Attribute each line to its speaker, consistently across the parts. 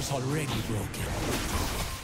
Speaker 1: was already broken.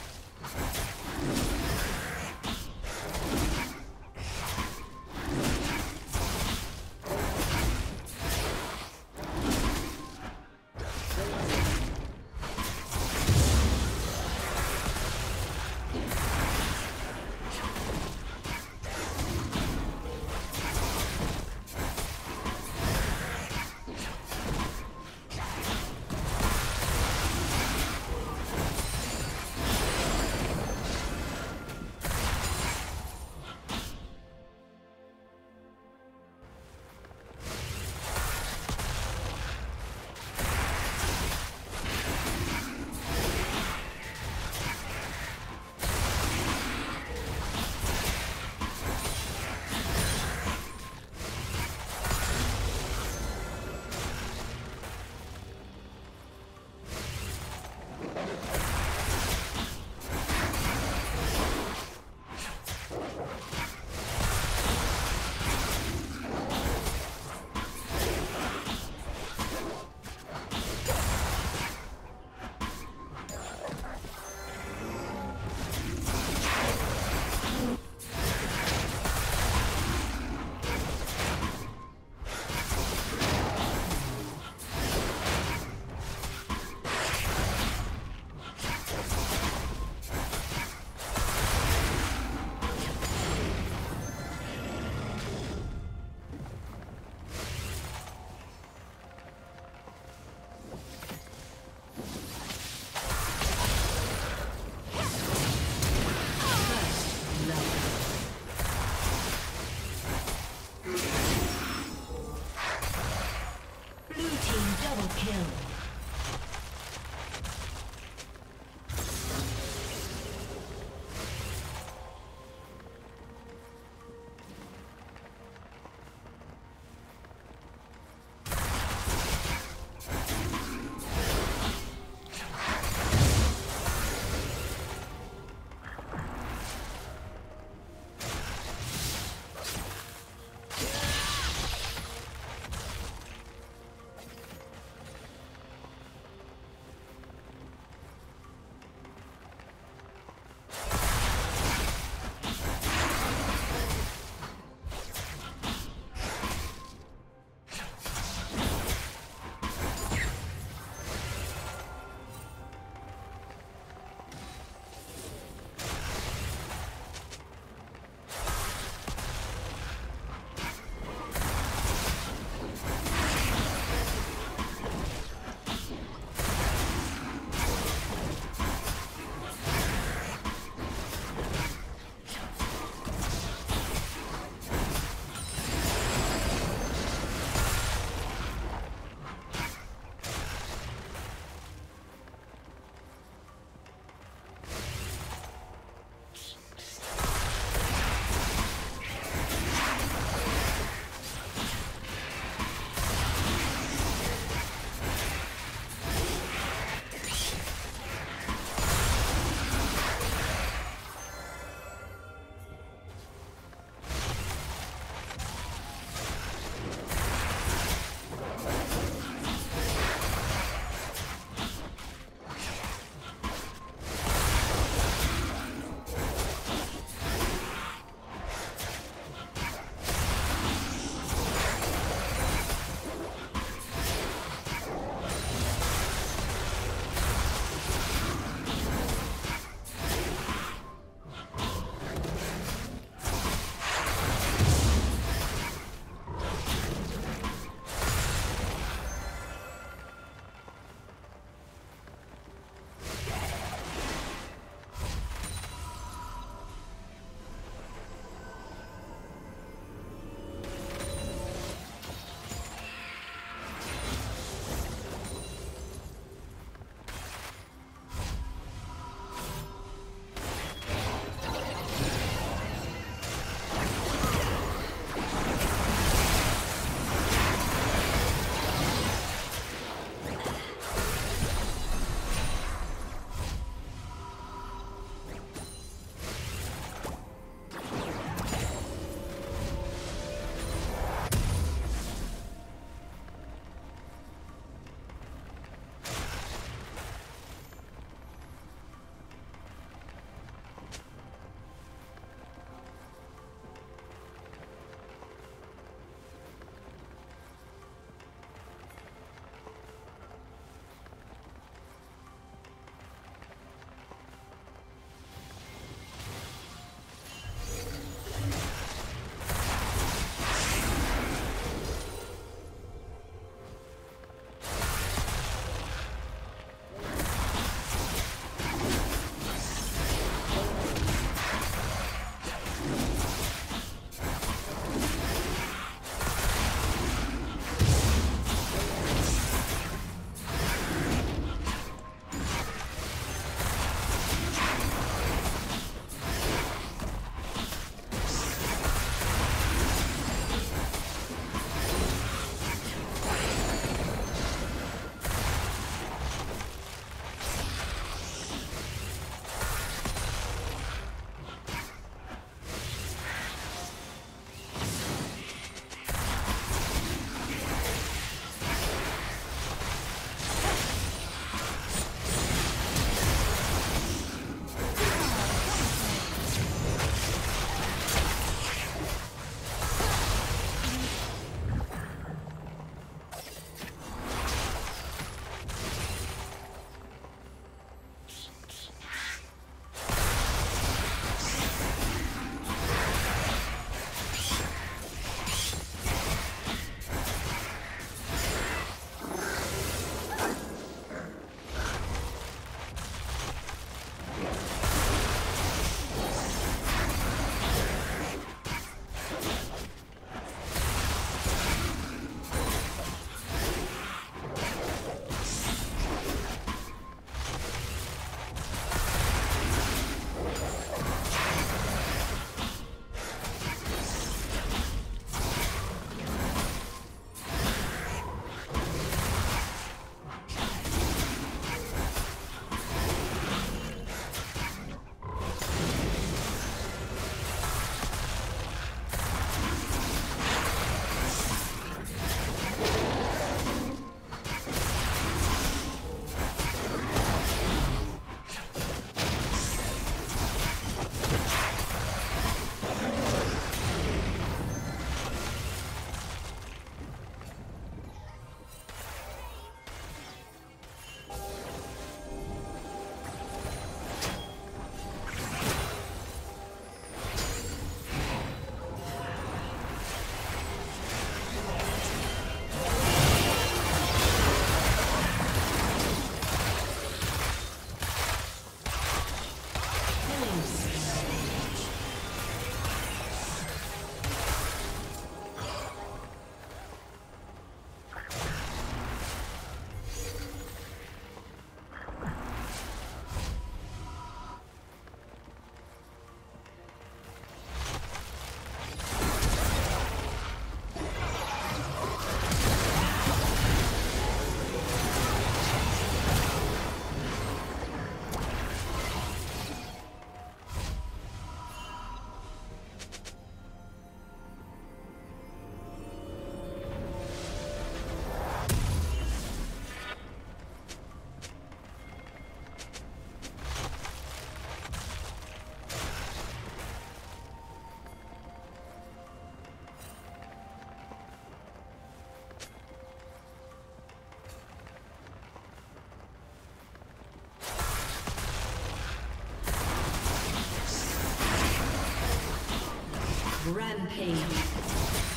Speaker 1: Rampage.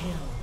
Speaker 1: Kill.